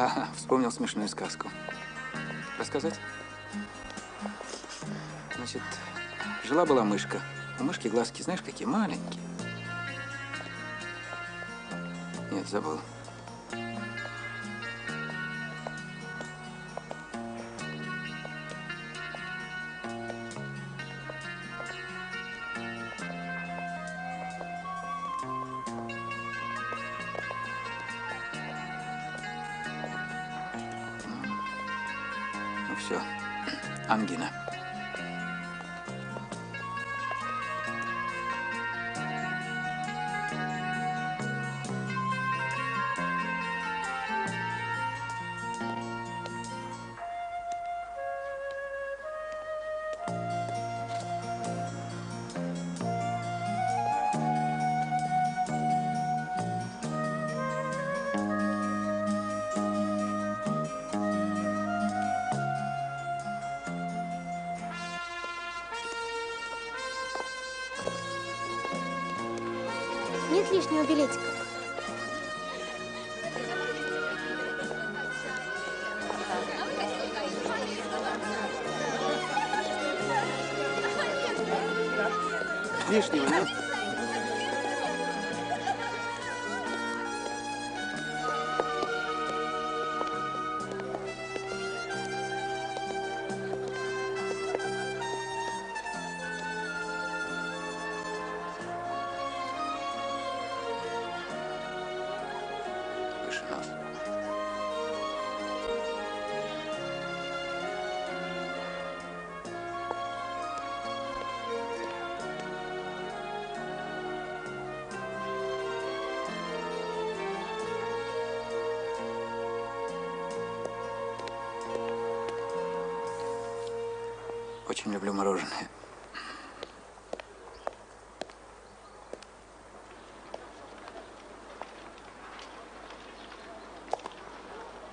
Ага, вспомнил смешную сказку. Рассказать? Значит, жила-была мышка. У мышки глазки, знаешь, какие маленькие. Нет, забыл. Ну все, ангина. Нет лишнего билетика. Лишнего нет? Нос. Очень люблю мороженое.